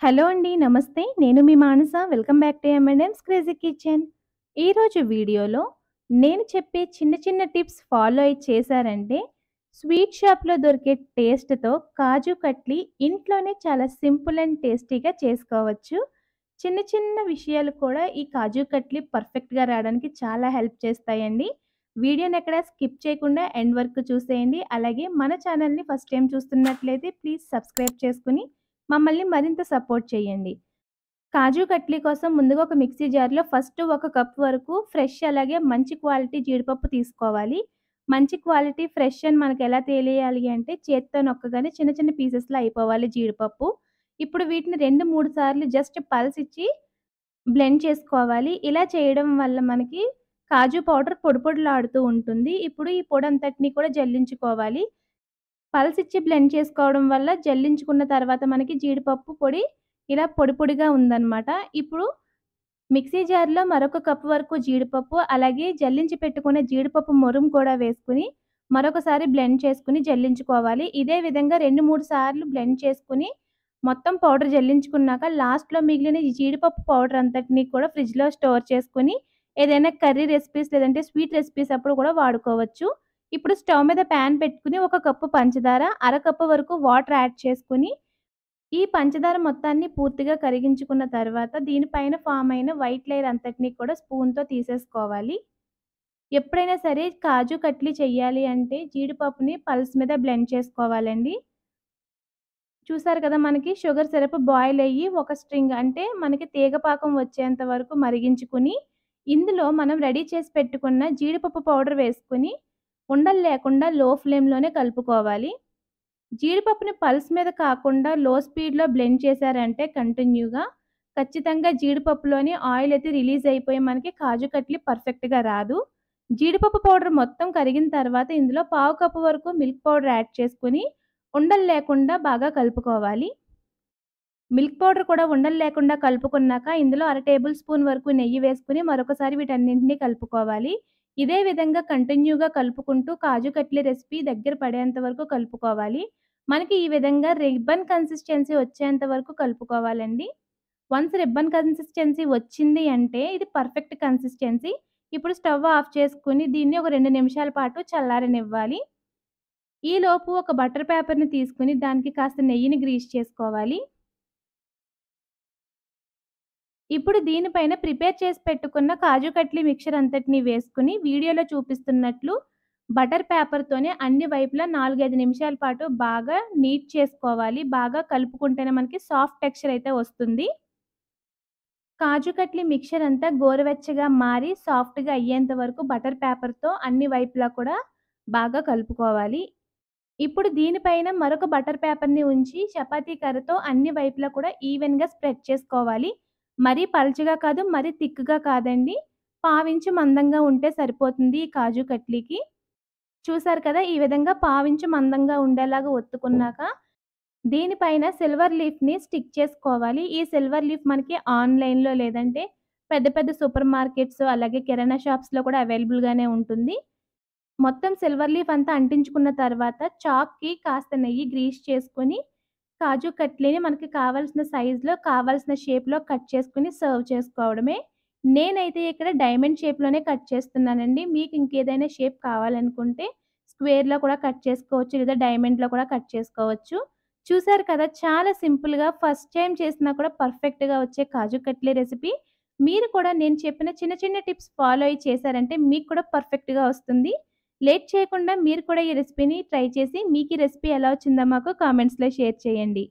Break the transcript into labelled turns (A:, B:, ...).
A: Hello అండి. నమస్తే. నేను మీ మానస. వెల్కమ్ బ్యాక్ టు ఎంఎండ్ఎమ్స్ క్రేజీ కిచెన్. ఈరోజు వీడియోలో నేను చెప్పే చిన్న చిన్న టిప్స్ ఫాలో అయ్యి చేశారంటే స్వీట్ షాప్‌లో దొరికే టేస్ట్‌తో కాజు కట్లీ ఇంట్లోనే చాలా సింపుల్ అండ్ టేస్టీగా చేసుకోవచ్చు. చిన్న చిన్న విషయాలు కూడా ఈ కాజు కట్లీ పర్ఫెక్ట్‌గా రావడానికి చాలా హెల్ప్ చేస్తాయండి. వీడియోని ఎక్కడ స్కిప్ చేయకుండా ఎండ్ వరకు చూసేయండి. అలాగే మన ఛానల్‌ని ఫస్ట్ టైం చూస్తున్నట్లయితే ప్లీజ్ సబ్స్క్రైబ్ చేసుకుని మమ్మల్ని మరింత సపోర్ట్ చేయండి. కాజు కట్లీ కోసం ముందుగా ఒక మిక్సీ జార్‌లో ఫస్ట్ ఒక కప్ వరకు ఫ్రెష్ అలాగే మంచి క్వాలిటీ జీడిపప్పు తీసుకోవాలి. మంచి క్వాలిటీ ఫ్రెష్ అని మనకెలా తెలియాలి అంటే చేత్తో నొక్కగానే చిన్న చిన్న పీసెస్లో అయిపోవాలి జీడిపప్పు. ఇప్పుడు వీటిని 2, 3 సార్లు జస్ట్ పల్స్ ఇచ్చి బ్లెండ్ చేసుకోవాలి. ఇలా చేయడం వల్ల మనకి కాజు పౌడర్ పొడి పొడిలాడుతూ ఉంటుంది. ఇప్పుడు ఈ పొడంతటిని కూడా జల్లించుకోవాలి. పల్స్ ఇచ్చి బ్లెండ్ చేసుకోవడం వల్ల జల్లించుకున్న తర్వాత మనకి జీడిపప్పు పొడి ఇలా పొడి పొడిగా ఉందన్నమాట. ఇప్పుడు మిక్సీ జార్‌లో మరొక కప్పు వరకు జీడిపప్పు అలాగే జల్లించి పెట్టుకునే జీడిపప్పు మొరుం కూడా వేసుకుని మరొకసారి బ్లెండ్ చేసుకొని జల్లించుకోవాలి. ఇదే విధంగా 2, 3 సార్లు బ్లెండ్ చేసుకుని మొత్తం పౌడర్ జల్లించుకున్నాక లాస్ట్‌లో మిగిలిన ఈ జీడిపప్పు పౌడర్ అంతటిని కూడా ఫ్రిడ్జ్‌లో స్టోర్ చేసుకుని ఏదైనా కర్రీ రెసిపీస్ లేదంటే స్వీట్ రెసిపీస్ అప్పుడు కూడా వాడుకోవచ్చు. ఇప్పుడు స్టవ్ మీద పాన్ పెట్టుకొని ఒక కప్పు పంచదార, అర కప్పు వరకు వాటర్ యాడ్ చేసుకొని ఈ పంచదార మొత్తాన్ని పూర్తిగా కరిగించుకున్న తర్వాత దీనిపైన ఫామ్ అయిన వైట్ లేయర్ అంతటిని కూడా స్పూన్‌తో తీసేసుకోవాలి. ఎప్పుడైనా సరే కాజు కట్లీ చెయ్యాలి అంటే జీడిపప్పుని పల్స్ మీద బ్లెండ్ చేసుకోవాలండి. చూసారు కదా! మనకి షుగర్ సిరప్ బాయిల్ అయ్యి ఒక స్ట్రింగ్ అంటే మనకి తీగ పాకం వచ్చేంత వరకు మరిగించుకొని ఇందులో మనం రెడీ చేసి పెట్టుకున్న జీడిపప్పు పౌడర్ వేసుకొని ఉండలు లేకుండా లో ఫ్లేమ్‌లోనే కలుపుకోవాలి. జీడిపప్పుని పల్స్ మీద కాకుండా లో స్పీడ్‌లో బ్లెండ్ చేశారంటే కంటిన్యూగా ఖచ్చితంగా జీడిపప్పులోని ఆయిల్ అయితే రిలీజ్ అయిపోయి మనకి కాజు కట్లీ పర్ఫెక్ట్‌గా రాదు. జీడిపప్పు పౌడర్ మొత్తం కరిగిన తర్వాత ఇందులో పావు కప్పు వరకు మిల్క్ పౌడర్ యాడ్ చేసుకొని ఉండలు లేకుండా బాగా కలుపుకోవాలి. మిల్క్ పౌడర్ కూడా ఉండలు లేకుండా కలుపుకున్నాక ఇందులో అర టేబుల్ స్పూన్ వరకు నెయ్యి వేసుకుని మరొకసారి వీటన్నింటిని కలుపుకోవాలి. ఇదే విధంగా కంటిన్యూగా కలుపుకుంటూ కాజు కట్లీ రెసిపీ దగ్గర పడేంత వరకు కలుపుకోవాలి. మనకి ఈ విధంగా రిబ్బన్ కన్సిస్టెన్సీ వచ్చేంత వరకు కలుపుకోవాలండి. వన్స్ రిబ్బన్ కన్సిస్టెన్సీ వచ్చింది అంటే ఇది పర్ఫెక్ట్ కన్సిస్టెన్సీ. ఇప్పుడు స్టవ్ ఆఫ్ చేసుకుని దీన్ని ఒక రెండు నిమిషాల పాటు చల్లారనివ్వాలి. ఈలోపు ఒక బటర్ పేపర్‌ని తీసుకొని దానికి కాస్త నెయ్యిని గ్రీస్ చేసుకోవాలి. ఇప్పుడు దీనిపైన ప్రిపేర్ చేసి పెట్టుకున్న కాజు కట్లీ మిక్చర్ అంతటిని వేసుకుని వీడియోలో చూపిస్తున్నట్లు బటర్ పేపర్‌తోనే అన్ని వైపులా 4, 5 నిమిషాల పాటు బాగా నీట్ చేసుకోవాలి. బాగా కలుపుకుంటేనే మనకి సాఫ్ట్ టెక్స్చర్ అయితే వస్తుంది. కాజు కట్లీ మిక్చర్ అంతా గోరువెచ్చగా మారి సాఫ్ట్‌గా అయ్యేంత వరకు బటర్ పేపర్‌తో అన్ని వైపులా కూడా బాగా కలుపుకోవాలి. ఇప్పుడు దీనిపైన మరొక బటర్ పేపర్‌ని ఉంచి చపాతీ కర్రతో అన్ని వైపులా కూడా ఈవెన్‌గా స్ప్రెడ్ చేసుకోవాలి. మరీ పల్చగా కాదు, మరీ తిక్కుగా కాదండి. పావించు మందంగా ఉంటే సరిపోతుంది ఈ కాజు కట్లీకి. చూసారు కదా! ఈ విధంగా పావించు మందంగా ఉండేలాగా ఒత్తుకున్నాక దీనిపైన సిల్వర్ లీఫ్‌ని స్టిక్ చేసుకోవాలి. ఈ సిల్వర్ లీఫ్ మనకి ఆన్‌లైన్‌లో లేదంటే పెద్ద పెద్ద సూపర్ మార్కెట్స్ అలాగే కిరాణా షాప్స్‌లో కూడా అవైలబుల్‌గానే ఉంటుంది. మొత్తం సిల్వర్ లీఫ్ అంతా అంటించుకున్న తర్వాత చాక్‌కి కాస్త నెయ్యి గ్రీస్ చేసుకొని కాజు కట్లీని మనకి కావాల్సిన సైజులో కావాల్సిన షేప్‌లో కట్ చేసుకుని సర్వ్ చేసుకోవడమే. నేనైతే ఇక్కడ డైమండ్ షేప్‌లోనే కట్ చేస్తున్నానండి. మీకు ఇంకేదైనా షేప్ కావాలనుకుంటే స్క్వేర్‌లో కూడా కట్ చేసుకోవచ్చు. లేదా డైమండ్‌లో కూడా కట్ చేసుకోవచ్చు. చూసారు కదా! చాలా సింపుల్‌గా ఫస్ట్ టైం చేసినా కూడా పర్ఫెక్ట్‌గా వచ్చే కాజు కట్లీ రెసిపీ. మీరు కూడా నేను చెప్పిన చిన్న చిన్న టిప్స్ ఫాలో అయ్యి చేశారంటే మీకు కూడా పర్ఫెక్ట్‌గా వస్తుంది. లేట్ చేయకుండా మీరు కూడా ఈ రెసిపీని ట్రై చేసి మీకు ఈ రెసిపీ ఎలా వచ్చిందో మాకు కామెంట్స్‌లో షేర్ చేయండి.